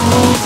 Oh.